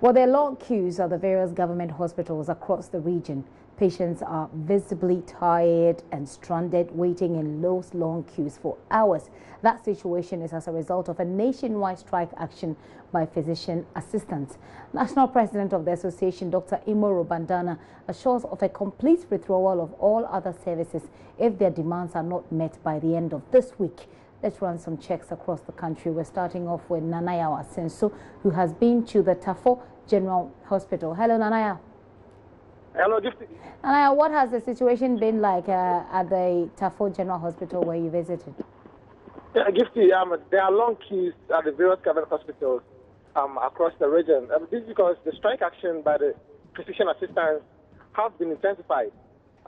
Well, there are long queues at the various government hospitals across the region. Patients are visibly tired and stranded, waiting in those long queues for hours. That situation is as a result of a nationwide strike action by physician assistants. National President of the Association, Dr. Imoro Bandana, assures of a complete withdrawal of all other services if their demands are not met by the end of this week. Let's run some checks across the country. We're starting off with Nanaya Wasenso, who has been to the Tafo General Hospital. Hello, Nanaya. Hello, Gifty. Nanaya, what has the situation been like uh, at the Tafo General Hospital where you visited? Yeah, Gifty, um, there are long queues at the various government hospitals um, across the region. Um, this is because the strike action by the physician assistants has been intensified.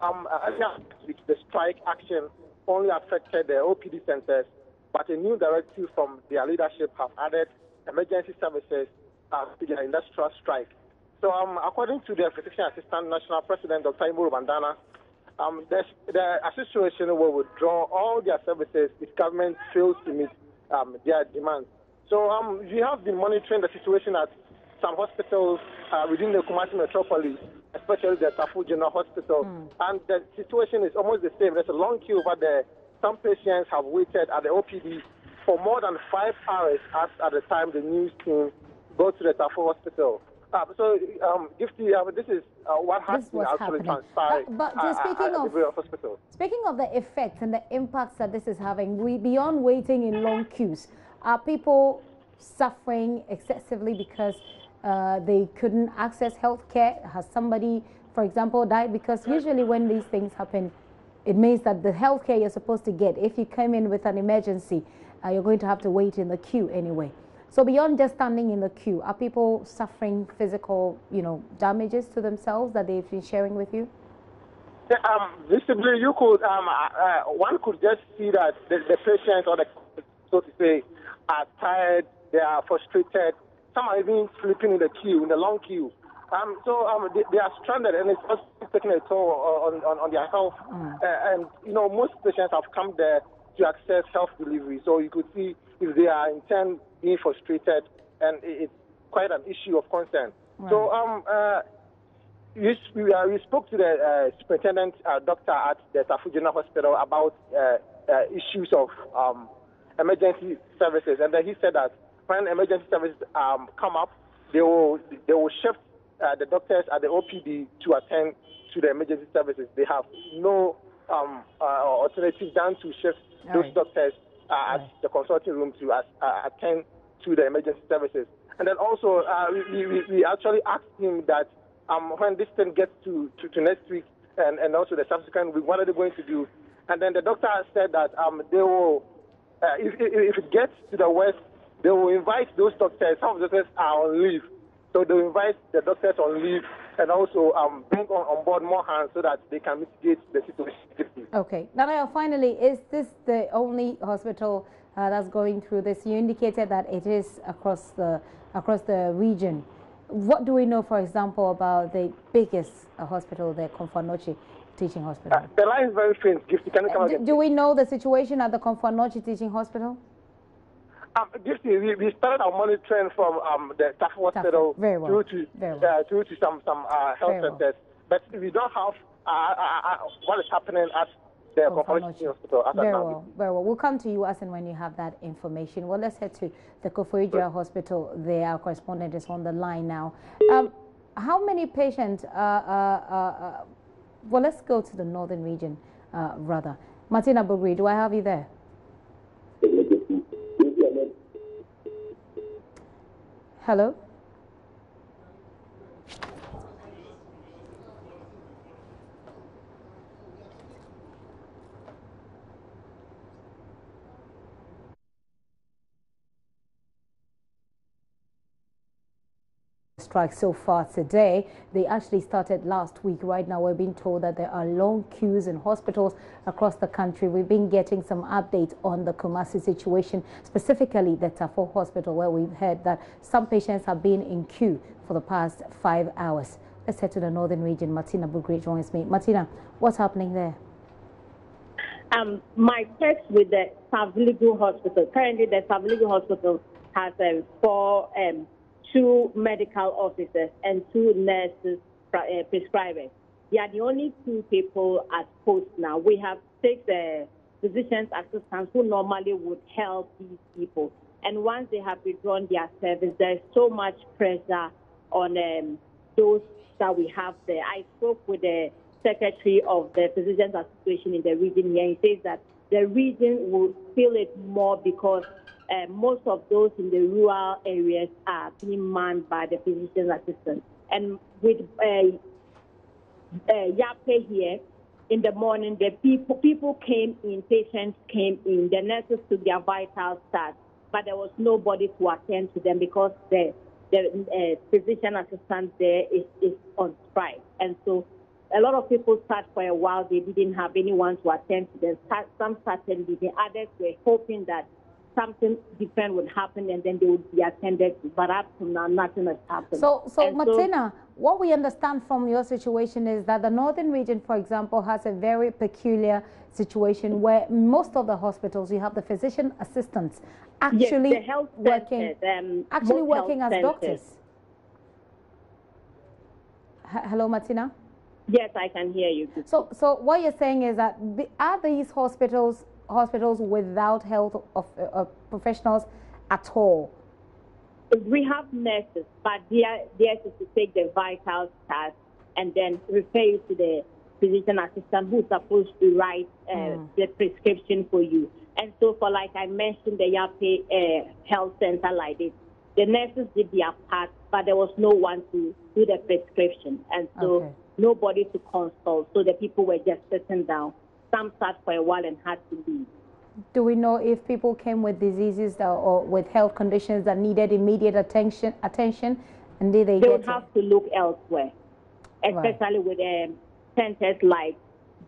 Um, earlier the strike action only affected the OPD centers but a new directive from their leadership have added emergency services to their industrial strike. So, um, according to the Physician Assistant National President, Dr. Imoro Bandana, um, the, the association will withdraw all their services if government fails to meet um, their demands. So, um, we have been monitoring the situation at some hospitals uh, within the Kumasi metropolis, especially the Tafo General Hospital, mm. and the situation is almost the same. There's a long queue over there some patients have waited at the OPD for more than five hours as at the time the news team go to the Tafo hospital. Uh, so, um, Gifty, uh, this is uh, what has been actually transpired but, but speaking at, of, the hospital. Speaking of the effects and the impacts that this is having, we, beyond waiting in long queues, are people suffering excessively because uh, they couldn't access health care? Has somebody, for example, died? Because usually when these things happen, it means that the health care you're supposed to get, if you come in with an emergency, uh, you're going to have to wait in the queue anyway. So beyond just standing in the queue, are people suffering physical, you know, damages to themselves that they've been sharing with you? Um, visibly, you could, um, uh, uh, one could just see that the, the patients or the, so to say, are tired, they are frustrated. Some are even sleeping in the queue, in the long queue. Um, so um, they, they, are stranded, and it's also taking a toll on, on, on their health. Mm. Uh, and you know, most patients have come there to access health delivery. So you could see if they are in turn being frustrated, and it's quite an issue of concern. Right. So um, uh, we, we, uh, we, spoke to the uh, superintendent uh, doctor at the General Hospital about uh, uh, issues of um, emergency services, and then he said that when emergency services um, come up, they will they will shift uh, the doctors at the OPD to attend to the emergency services. They have no um, uh, alternative than to shift All those right. doctors uh, at the consulting room to uh, attend to the emergency services. And then also, uh, we, we, we, actually asked him that um, when this thing gets to, to, to, next week and, and also the subsequent week, what are they going to do? And then the doctor said that um, they will, uh, if, if it gets to the West, they will invite those doctors. Some of the doctors are on leave so they invite the doctors on leave and also um, bring on, on board more hands so that they can mitigate the situation. Okay. Now, finally, is this the only hospital uh, that's going through this? You indicated that it is across the across the region. What do we know, for example, about the biggest uh, hospital, the Anokye Teaching Hospital? Uh, the line is very faint. Can you come again? Do we know the situation at the Anokye Teaching Hospital? Um, this we, we started our monitoring from um, the Tafo Hospital well. through to well. uh, through to some some uh, health Very centers, well. but we don't have uh, uh, uh what is happening at the oh, Hospital. Very well, very well. We'll come to you as and when you have that information. Well, let's head to the Koforidua Hospital. There, our correspondent is on the line now. Um, how many patients? Uh, well, let's go to the northern region, rather. Martina Bugri, do I have you there? Hello? Strike so far today. They actually started last week. Right now, we're being told that there are long queues in hospitals across the country. We've been getting some updates on the Kumasi situation, specifically the Tafo Hospital, where we've heard that some patients have been in queue for the past five hours. Let's head to the northern region. Martina Bugri joins me. Martina, what's happening there? Um, my test with the Savelugu Hospital. Currently, the Savelugu Hospital has um, four um, two medical officers and two nurses uh, prescribers. They are the only two people at post now. We have six uh, physicians assistants who normally would help these people. And once they have withdrawn their service, there's so much pressure on um, those that we have there. I spoke with the secretary of the Physicians Association in the region here. He says that the region will feel it more because uh, most of those in the rural areas are being manned by the physician assistants. And with uh, uh, Yapei here, in the morning, the people people came in, patients came in, the nurses took their vital stats, but there was nobody to attend to them because the the uh, physician assistant there is, is on strike, and so a lot of people sat for a while. They didn't have anyone to attend to them. Some started leaving. Others were hoping that something different would happen and then they would be attended, but up to now, nothing has happened. So, so and Martina, so, what we understand from your situation is that the northern region, for example, has a very peculiar situation where most of the hospitals, you have the physician assistants actually yes, working, um, actually working as centers. doctors. H hello, Martina? Yes, I can hear you. So, so what you're saying is that the, are these hospitals hospitals without health of, uh, professionals at all? We have nurses, but they are there to take the vital stats and then refer you to the physician assistant who's supposed to write uh, mm. the prescription for you. And so, for like I mentioned, the Yapei uh, Health Center like this, the nurses did their part, but there was no one to do the prescription. And so, okay. nobody to consult. So, the people were just sitting down some sat for a while and had to leave. Do we know if people came with diseases that, or with health conditions that needed immediate attention? Attention, and did they? They would have to look elsewhere, especially right. with um, centers like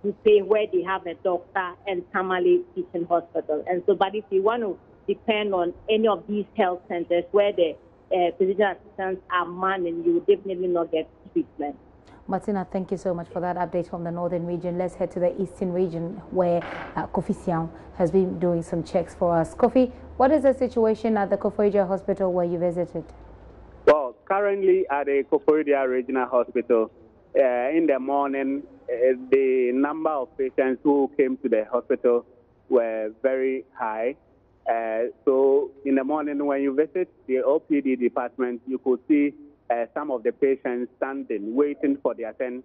Dupe, where they have a doctor and Tamale Teaching Hospital. And so, but if you want to depend on any of these health centers where the uh, physician assistants are manning, you will definitely not get treatment. Martina, thank you so much for that update from the northern region. Let's head to the eastern region where uh, Kofi Siang has been doing some checks for us. Kofi, what is the situation at the Koforidua Hospital where you visited? Well, currently at the Koforidua Regional Hospital, uh, in the morning, uh, the number of patients who came to the hospital were very high. Uh, so in the morning, when you visit the OPD department, you could see uh, some of the patients standing, waiting for their turn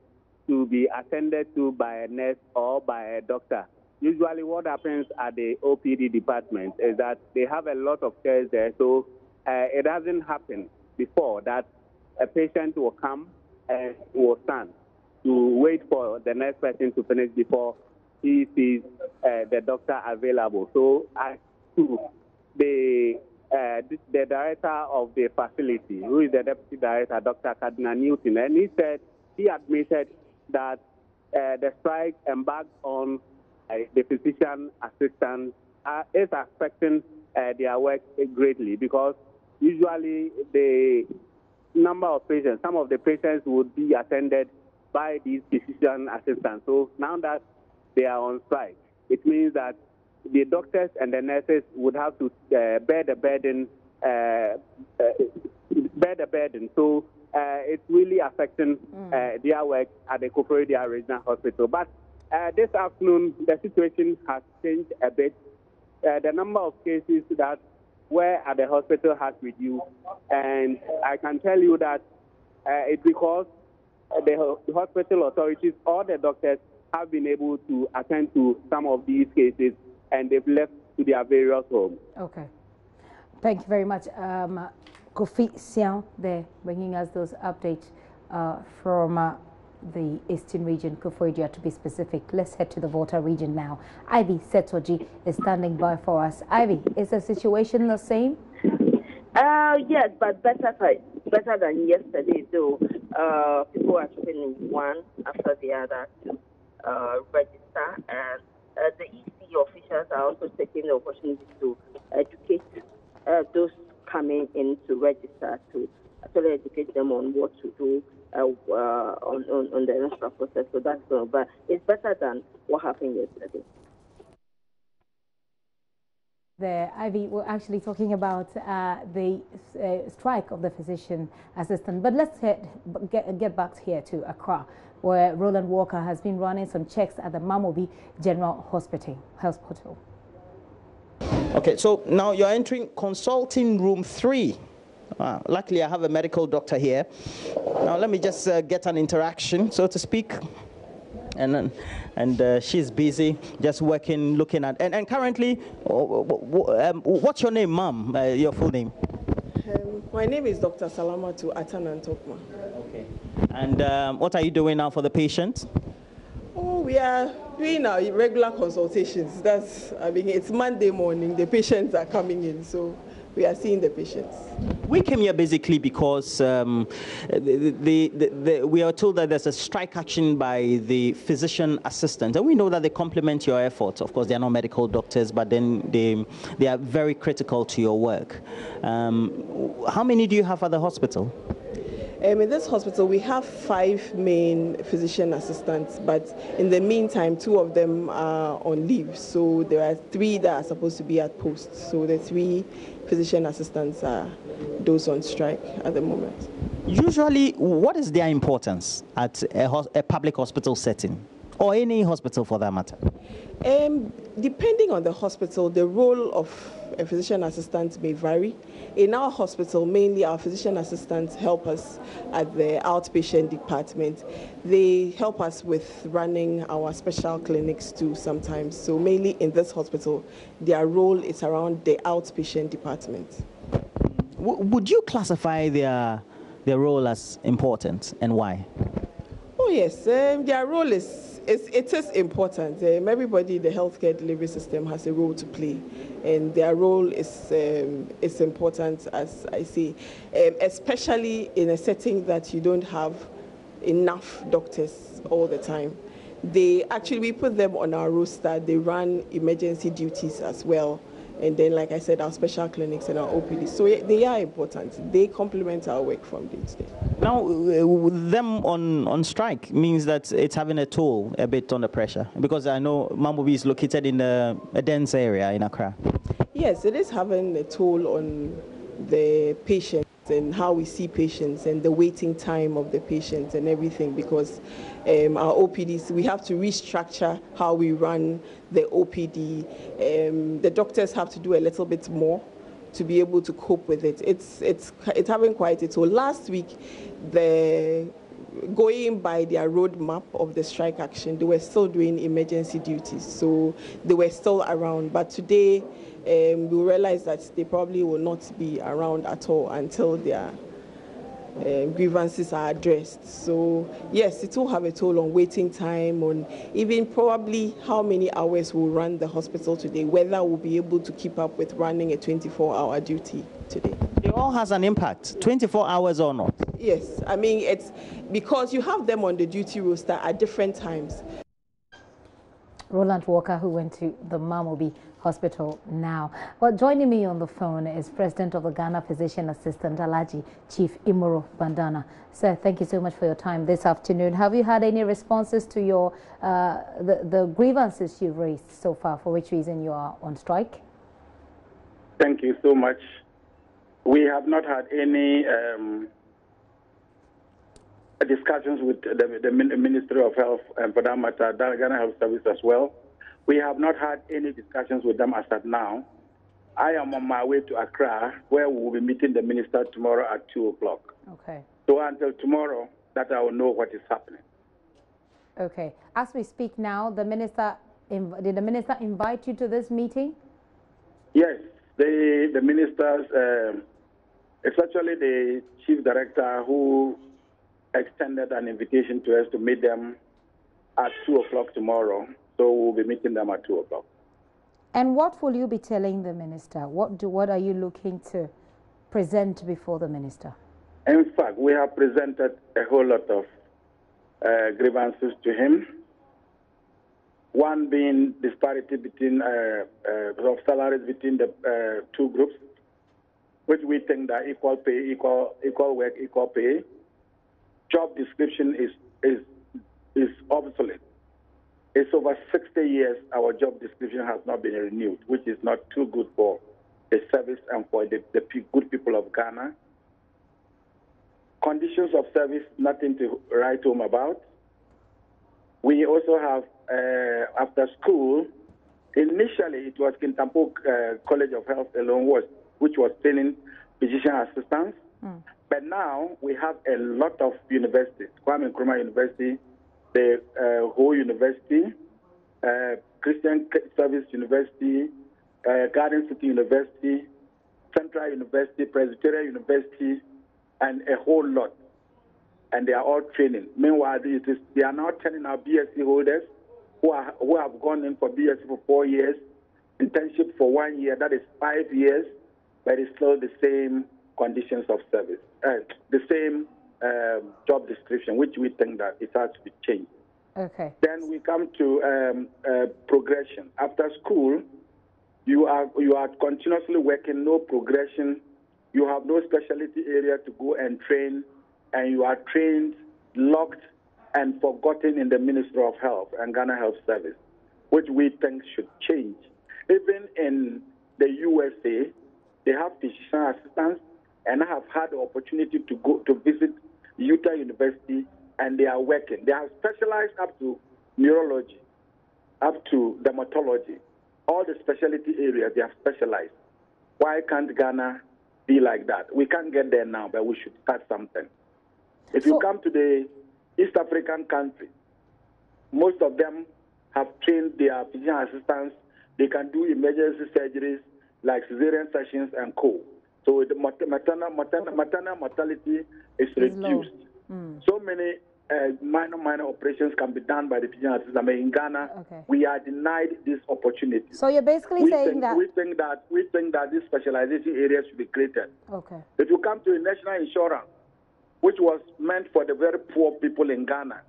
to be attended to by a nurse or by a doctor. Usually, what happens at the OPD department is that they have a lot of chairs there, so uh, it doesn't happen before that a patient will come and will stand to wait for the next person to finish before he sees uh, the doctor available. So, as to the uh, the director of the facility, who is the deputy director, Dr. Cardinal Newton, and he said he admitted that uh, the strike embarked on uh, the physician assistants uh, is affecting uh, their work greatly because usually the number of patients, some of the patients would be attended by these physician assistants. So now that they are on strike, it means that the doctors and the nurses would have to uh, bear the burden, uh, uh, bear the burden. So uh, it's really affecting mm. Uh, their work at the Koforidua Regional Hospital. But uh, this afternoon, the situation has changed a bit. the number of cases that were at the hospital has reduced, and I can tell you that it's because the hospital authorities or the doctors have been able to attend to some of these cases and they've left to their various homes. Okay. Thank you very much. Um, Kofi Siang there bringing us those updates uh, from uh, the eastern region, Koforidua to be specific. Let's head to the Volta region now. Ivy Setordji is standing by for us. Ivy, is the situation the same? Uh, yes, but better, better than yesterday, though. Uh, people are coming one after the other to uh, register, and uh, the officials are also taking the opportunity to educate uh, those coming in to register to actually educate them on what to do uh, uh, on, on, on the electoral process. So that's good, but it's better than what happened yesterday. The Ivy, we're actually talking about uh, the uh, strike of the physician assistant. But let's get, get back here to Accra, where Roland Walker has been running some checks at the Mamobi General Hospital. Hospital. Okay, so now you're entering consulting room three. Ah, luckily, I have a medical doctor here. Now, let me just uh, get an interaction, so to speak. And, and uh, she's busy just working, looking at. And, and currently, um, what's your name, ma'am? Uh, your full name? Um, my name is Dr. Salamatu Atanantokma. And um, what are you doing now for the patient? Oh, we are doing our regular consultations. That's, I mean, it's Monday morning. The patients are coming in, so we are seeing the patients. We came here basically because um, the, the, the, we are told that there's a strike action by the physician assistant, and we know that they complement your efforts. Of course, they are not medical doctors, but then they, they are very critical to your work. Um, how many do you have at the hospital? Um, in this hospital, we have five main physician assistants, but in the meantime, two of them are on leave. So there are three that are supposed to be at post. So the three physician assistants are those on strike at the moment. Usually, what is their importance at a, a public hospital setting? Or any hospital for that matter? Um, depending on the hospital, the role of a physician assistant may vary. In our hospital, mainly our physician assistants help us at the outpatient department. They help us with running our special clinics too sometimes. So mainly in this hospital, their role is around the outpatient department. W would you classify their, their role as important and why? Oh yes, um, their role is it's, it is important. Um, everybody in the healthcare delivery system has a role to play, and their role is um, is important, as I say, um, especially in a setting that you don't have enough doctors all the time. They actually we put them on our roster. They run emergency duties as well and then, like I said, our special clinics and our OPD. So they are important. They complement our work from day to day. Now, uh, them on, on strike means that it's having a toll a bit on the pressure because I know Mamobi is located in a, a dense area in Accra. Yes, it is having a toll on the patient and how we see patients and the waiting time of the patients and everything because um, our OPDs, we have to restructure how we run the OPD. Um, the doctors have to do a little bit more to be able to cope with it. It's, it's, it's having quite a toll. Last week, the going by their roadmap of the strike action, they were still doing emergency duties, so they were still around. But today, um, we realize that they probably will not be around at all until their uh, grievances are addressed. So yes, it will have a toll on waiting time, on even probably how many hours we'll run the hospital today, whether we'll be able to keep up with running a 24-hour duty today. It all has an impact, 24 hours or not. Yes, I mean it's because you have them on the duty roster at different times. Roland Walker, who went to the Mamobi Hospital now. Well, joining me on the phone is President of the Ghana Physician Assistant Alhaji Chief Imoro Bandana. Sir, thank you so much for your time this afternoon. Have you had any responses to your uh, the, the grievances you've raised so far, for which reason you are on strike? Thank you so much. We have not had any um, discussions with the, the Ministry of Health and for that matter, Ghana Health Service as well. We have not had any discussions with them as of now. I am on my way to Accra, where we will be meeting the minister tomorrow at 2 o'clock. Okay. So until tomorrow, that I will know what is happening. Okay. As we speak now, the minister did the minister invite you to this meeting? Yes, the the ministers. Uh, it's actually the chief director who extended an invitation to us to meet them at 2 o'clock tomorrow. So we'll be meeting them at 2 o'clock. And what will you be telling the minister? What, do, what are you looking to present before the minister? In fact, we have presented a whole lot of uh, grievances to him. One being disparity between uh, uh, of salaries between the uh, two groups, which we think that equal pay, equal equal work, equal pay. Job description is is is obsolete It's over 60 years our job description has not been renewed, which is not too good for the service and for the, the good people of Ghana. Conditions of service, nothing to write home about. We also have uh, after school. Initially, it was Kintampo uh, College of Health alone, was which was training physician assistants. Mm. But now we have a lot of universities. Kwame Nkrumah University, the uh, Ho University, uh, Christian Service University, uh, Garden City University, Central University, Presbyterian University, and a whole lot. And they are all training. Meanwhile, is, they are now turning out BSc holders who, are, who have gone in for BSc for four years, internship for one year, that is five years, but it's still the same conditions of service, uh, the same um, job description, which we think that it has to be changed. Okay. Then we come to um, uh, progression. After school, you are you are continuously working, no progression. You have no specialty area to go and train, and you are trained, locked, and forgotten in the Ministry of Health and Ghana Health Service, which we think should change. Even in the USA, they have physician assistants, and I have had the opportunity to go to visit Utah University, and they are working. They are specialized up to neurology, up to dermatology, all the specialty areas. They are specialized. Why can't Ghana be like that? We can't get there now, but we should start something. If you come to the East African countries, most of them have trained their physician assistants. They can do emergency surgeries like cesarean sections and co. So the maternal, maternal, maternal mortality is reduced. Mm. So many uh, minor, minor operations can be done by the physician assistant. in Ghana, okay. we are denied this opportunity. So you're basically we saying think, that we think that we think that this specialization area should be created. Okay. If you come to the national insurance, which was meant for the very poor people in Ghana,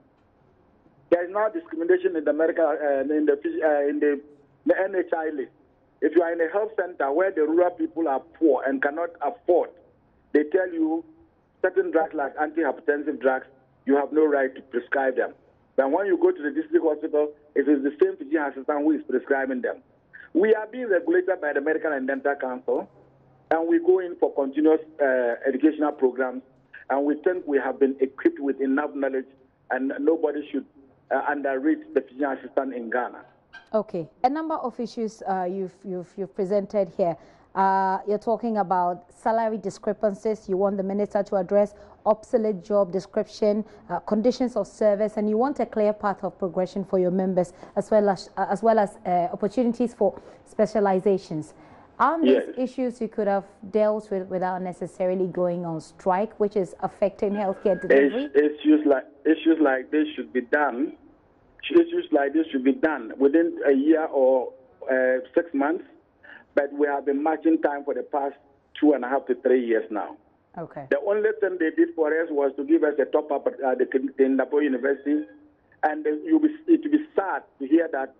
there is now discrimination in the medical uh, in the uh, in the, the NHI list. If you are in a health center where the rural people are poor and cannot afford, they tell you certain drugs like antihypertensive drugs, you have no right to prescribe them. But when you go to the district hospital, it is the same physician assistant who is prescribing them. We are being regulated by the Medical and Dental Council, and we go in for continuous uh, educational programs, and we think we have been equipped with enough knowledge, and nobody should uh, underrate the physician assistant in Ghana. Okay, a number of issues uh, you've, you've, you've presented here. Uh, you're talking about salary discrepancies. You want the minister to address obsolete job description, uh, conditions of service, and you want a clear path of progression for your members, as well as uh, as well as uh, opportunities for specializations. Are these yes. issues you could have dealt with without necessarily going on strike, which is affecting healthcare delivery? Issues like issues like this should be done issues like this should be done within a year or uh, six months, but we have been marching time for the past two and a half to three years now. Okay. The only thing they did for us was to give us a top up at uh, the Kintampo University, and you'll be, it will be sad to hear that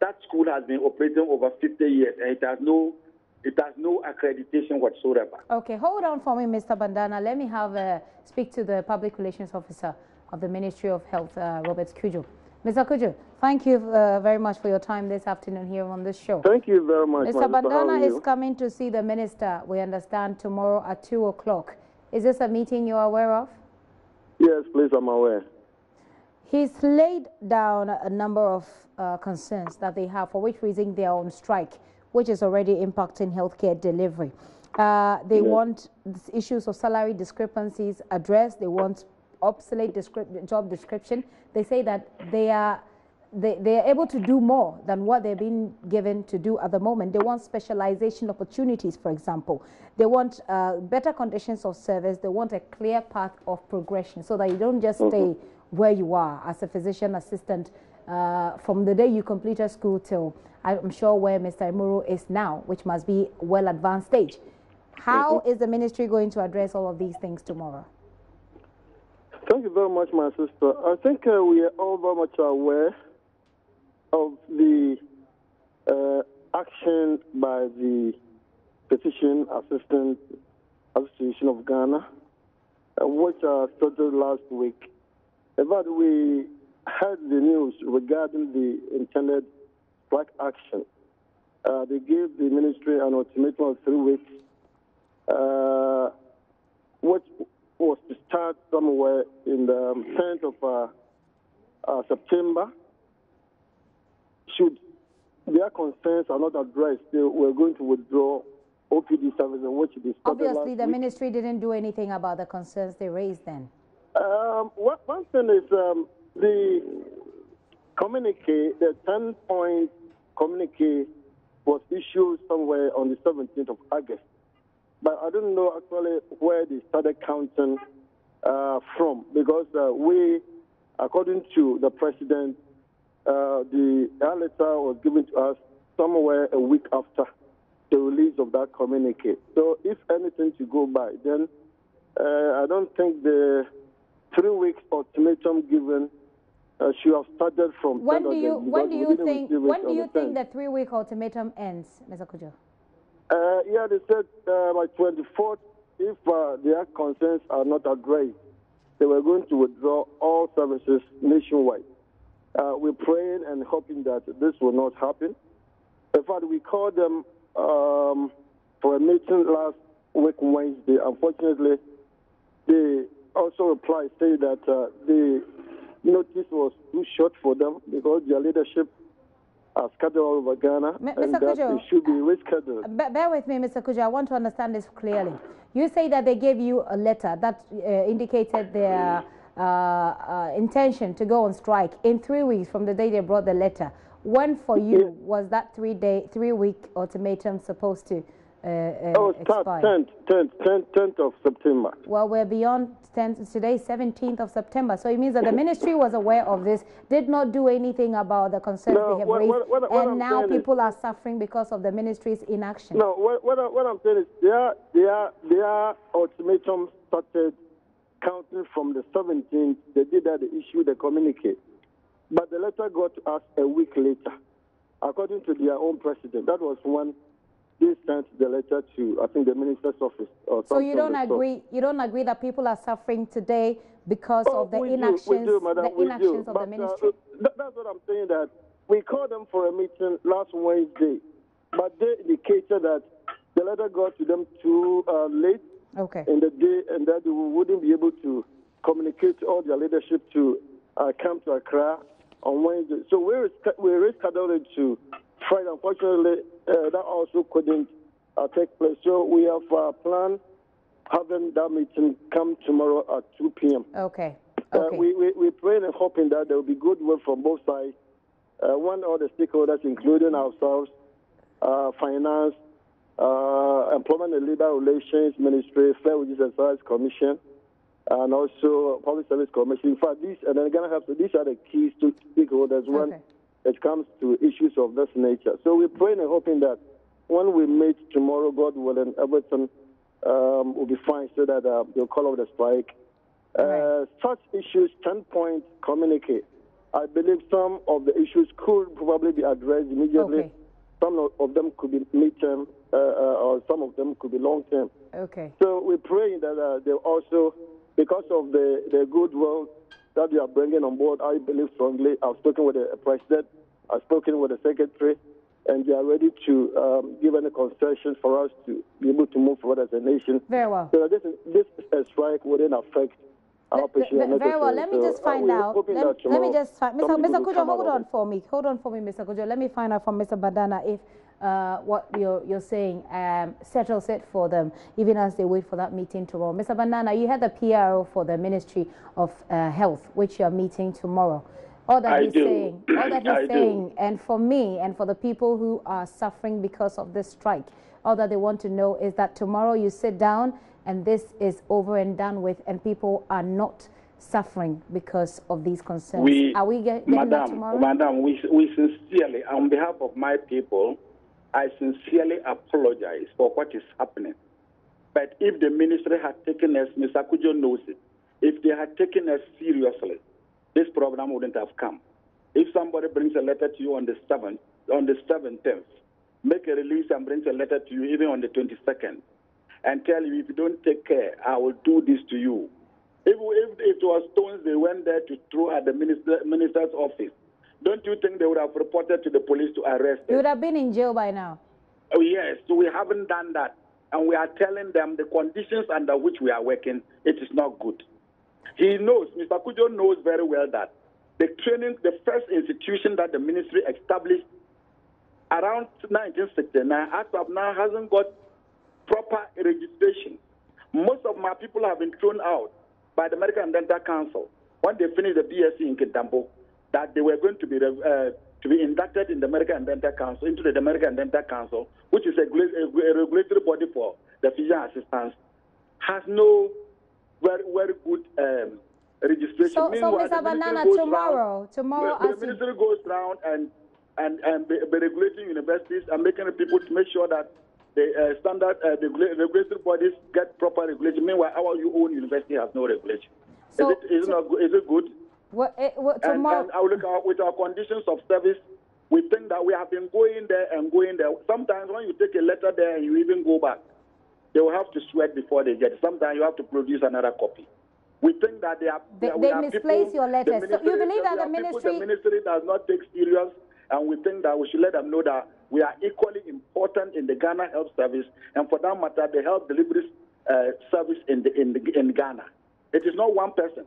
that school has been operating over 50 years and it has no it has no accreditation whatsoever. Okay, hold on for me, Mr. Bandana. Let me have uh, speak to the public relations officer of the Ministry of Health, uh, Robert Cudjoe. Mr. Cudjoe, thank you uh, very much for your time this afternoon here on this show. Thank you very much. Mr. Bandana is coming to see the minister, we understand, tomorrow at 2 o'clock. Is this a meeting you are aware of? Yes, please, I'm aware. He's laid down a number of uh, concerns that they have, for which reason they are on strike, which is already impacting healthcare delivery. Uh, they yes. want issues of salary discrepancies addressed. They want obsolete descript job description. They say that they are they, they are able to do more than what they're being given to do at the moment. They want specialization opportunities, for example. They want uh, better conditions of service. They want a clear path of progression so that you don't just stay mm -hmm. where you are as a physician assistant uh, from the day you completed school till I'm sure where Mr. Imoro is now, which must be well advanced stage. How mm -hmm. is the ministry going to address all of these things tomorrow? Thank you very much, my sister. I think uh, we are all very much aware of the uh, action by the Physician Assistant Association of Ghana, uh, which uh, started last week. Fact, we heard the news regarding the intended strike action, uh, they gave the ministry an ultimatum of three weeks, uh, which was to start somewhere in the 10th of uh, uh, September. Should their concerns are not addressed, they were going to withdraw OPD services, which they Obviously, the week. ministry didn't do anything about the concerns they raised then. Um, what, one thing is um, the communique, the 10 point communique was issued somewhere on the 17th of August. But I don't know actually where they started counting uh, from because uh, we, according to the president, uh, the letter was given to us somewhere a week after the release of that communique. So, if anything to go by, then uh, I don't think the three weeks ultimatum given uh, should have started from. When do you when do you think when do you think the three week ultimatum ends, Mr. Cudjoe? Uh, yeah, they said uh, by 24th, if uh, their concerns are not addressed, they were going to withdraw all services nationwide. Uh, we're praying and hoping that this will not happen. In fact, we called them um, for a meeting last week, Wednesday. Unfortunately, they also replied saying that uh, the notice was too short for them because their leadership scattered all over Ghana M- and Mr. that Cudjoe, it should be rescheduled. Be- bear with me, Mr. Cudjoe. I want to understand this clearly. You say that they gave you a letter that uh, indicated their uh, uh, intention to go on strike in three weeks from the day they brought the letter. When for you was that three day, three week ultimatum supposed to uh, uh, Oh, expire? 10th, 10th, 10th, 10th of September. Well, we're beyond 10th, today, 17th of September. So it means that the ministry was aware of this, did not do anything about the concerns No, they have what- raised, what- what- and I'm now saying is- people are suffering because of the ministry's inaction. No, what, what, I- what I'm saying is their, their, their ultimatum started counting from the 17th. They did that, they issued a communique. But the letter got to us a week later, according to their own president. That was when they sent the letter to, I think, the minister's office. Or So you don't agree? You don't agree that people are suffering today because Oh, of the we do, inactions, do, madam, the inactions of But, the ministry? Uh, that's what I'm saying. That we called them for a meeting last Wednesday, but they indicated that the letter got to them too uh, late okay. in the day, and that they wouldn't be able to communicate to all their leadership to uh, come to Accra on Wednesday. So we we rescheduled it to Friday. Unfortunately, uh, that also couldn't uh, take place. So we have uh, planned having that meeting come tomorrow at 2 p.m. Okay. Uh, we, we, we're praying and hoping that there will be goodwill from both sides. Uh, one, all the stakeholders, including ourselves, uh, finance, uh, employment and labor relations ministry, fair wages and salaries commission, and also public service commission. In fact, these and then Ghana have to, these are the keys to stakeholders when Okay. It comes to issues of this nature. So we're praying and hoping that when we meet tomorrow, God willing, everything um, will be fine so that uh, they'll call off the strike. Uh, such issues, 10 point communicate. I believe some of the issues could probably be addressed immediately. Okay. Some of- them could be mid term, uh, uh, or some of them could be long term. Okay. So we're praying that uh, they also, because of the, the goodwill that they are bringing on board, I believe strongly. I've spoken with the president, I've spoken with the secretary, and they are ready to um, give any concessions for us to be able to move forward as a nation. Very well. So this, this uh, strike wouldn't affect our Ve- patient. ve- Very well. Let me just uh, find out. Let, let me just find. Mr. Mr. Cudjoe, hold on for me. Hold on for me, Mr. Cudjoe. Let me find out from Mr. Bandana if uh, what you're, you're saying um, settles it for them, even as they wait for that meeting tomorrow. Mr. Bandana, you had the PRO for the Ministry of uh, Health, which you're meeting tomorrow. All that I he's do. saying, all that I he's do. saying, and for me and for the people who are suffering because of this strike, all that they want to know is that tomorrow you sit down and this is over and done with, and people are not suffering because of these concerns. We, are we get, getting Madam, tomorrow? Madam, we, we sincerely, on behalf of my people, I sincerely apologize for what is happening. But if the ministry had taken us, Mr. Cudjoe knows it, if they had taken us seriously, this problem wouldn't have come. If somebody brings a letter to you on the 7th, on the 17th, make a release and brings a letter to you even on the 22nd, and tell you if you don't take care, I will do this to you. If, if it was stones they went there to throw at the minister, minister's office, don't you think they would have reported to the police to arrest them? You would have been in jail by now. Oh, yes, so we haven't done that. And we are telling them the conditions under which we are working, it is not good. He knows, Mr. Cudjoe knows very well that the training, the first institution that the ministry established around 1969, as of now, hasn't got proper registration. Most of my people have been thrown out by the American Dental Council when they finished the BSc in Kintampo, that they were going to be uh, to be inducted in the American Dental Council into the American Dental Council, which is a, a regulatory body for the physician assistance, has no very very good um, registration. So, so Mr. Bandana, tomorrow, round, tomorrow, the, the ministry goes around and and and be, be regulating universities and making people to make sure that the uh, standard uh, the regulatory bodies get proper regulation. Meanwhile, our own university has no regulation. So, is it is, is it good? What, it, what, tomorrow... and, and I look at, with our conditions of service, we think that we have been going there and going there. Sometimes when you take a letter there and you even go back, they will have to sweat before they get it. Sometimes you have to produce another copy. We think that they are. They, they misplace people, your letters. So you believe that the ministry. the ministry does not take serious, and we think that we should let them know that we are equally important in the Ghana Health Service, and for that matter, the health delivery uh, service in the, in the, in Ghana. It is not one person.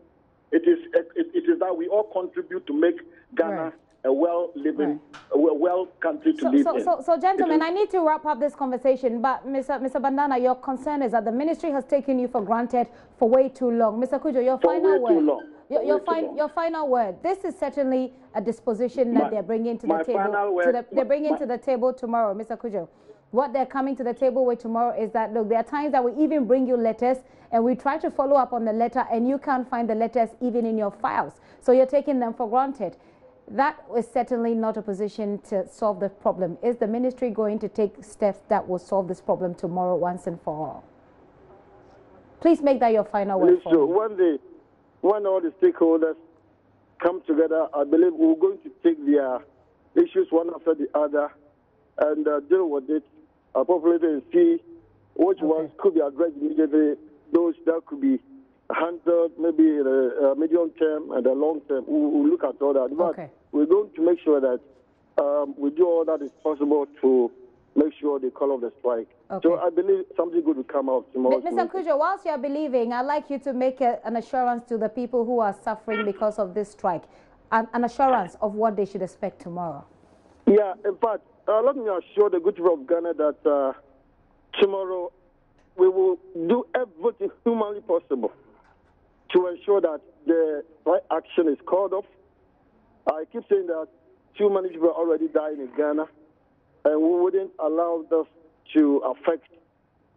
It is it, it is that we all contribute to make Ghana. Right a well living, right. a well country to so, live so, in. So, so gentlemen, I need to wrap up this conversation, but Mr. Mr. Bandana, your concern is that the ministry has taken you for granted for way too long. Mr. Cudjoe, your for final word. Your, your, fin your, final word. This is certainly a disposition that my, they're bringing to the table. Word, to the, they're bringing my, to the table tomorrow, Mr. Cudjoe. What they're coming to the table with tomorrow is that look, there are times that we even bring you letters and we try to follow up on the letter, and you can't find the letters even in your files. So you're taking them for granted that is certainly not a position to solve the problem. Is the ministry going to take steps that will solve this problem tomorrow once and for all? Please make that your final word. So when the when all the stakeholders come together, I believe we're going to take their issues one after the other and uh, deal with it appropriately and see which okay. ones could be addressed immediately, those that could be handled maybe in a, a, medium term and a long term. We'll, we'll look at all that. But okay. we're going to make sure that um, we do all that is possible to make sure they call off the strike. Okay. So I believe something good will come out tomorrow. Mr. Cudjoe, whilst you are believing, I'd like you to make a, an assurance to the people who are suffering because of this strike, an, an assurance of what they should expect tomorrow. Yeah, in fact, uh, let me assure the good people of Ghana that uh, tomorrow we will do everything humanly possible to ensure that the right action is called off. I keep saying that too many people are already dying in Ghana, and we wouldn't allow this to affect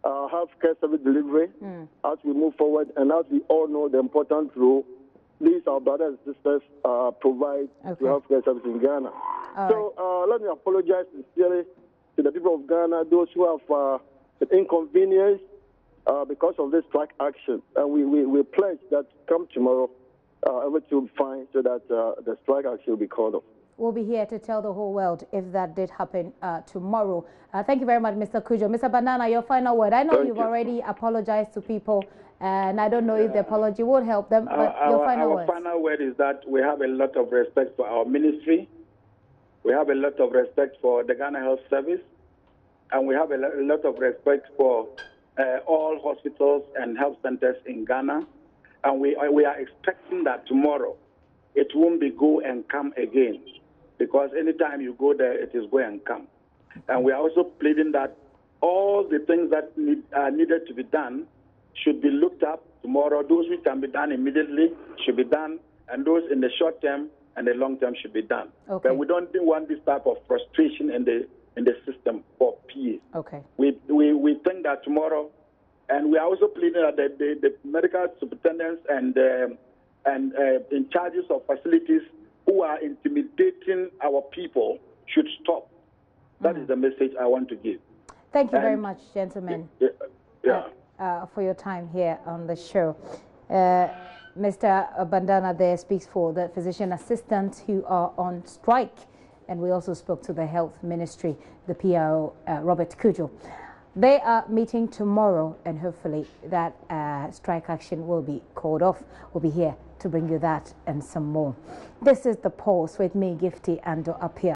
uh, healthcare service delivery mm. as we move forward, and as we all know the important role these our brothers and sisters uh, provide okay. to healthcare service in Ghana. All so right. uh, let me apologize sincerely to the people of Ghana, those who have uh, inconvenienced uh, because of this strike action. And we, we, we pledge that come tomorrow, uh, everything will be fine so that uh, the strike action will be called off. We'll be here to tell the whole world if that did happen uh, tomorrow. Uh, thank you very much, Mr. Cudjoe. Mr. Bandana, your final word. I know thank you've you. already apologized to people, and I don't know yeah. if the apology would help them, but our, your final our word. final word is that we have a lot of respect for our ministry. We have a lot of respect for the Ghana Health Service, and we have a lot of respect for uh, all hospitals and health centers in Ghana. And we, we are expecting that tomorrow it won't be go and come again because anytime you go there, it is go and come. And we are also pleading that all the things that need, are needed to be done should be looked up tomorrow. Those which can be done immediately should be done, and those in the short term and the long term should be done. Okay. But we don't want this type of frustration in the in the system for peace. Okay. We, we, we think that tomorrow, and we are also pleading that the, the, the medical superintendents and, um, and uh, in charges of facilities who are intimidating our people should stop. That mm. is the message I want to give. Thank you and, very much, gentlemen. Yeah. yeah. Uh, uh, for your time here on the show. Uh, Mr. Bandana there speaks for the physician assistants who are on strike and we also spoke to the health ministry, the PRO, uh, Robert Cudjoe. They are meeting tomorrow, and hopefully that uh, strike action will be called off. We'll be here to bring you that and some more. This is the pulse with me, Gifty Andoh, up here.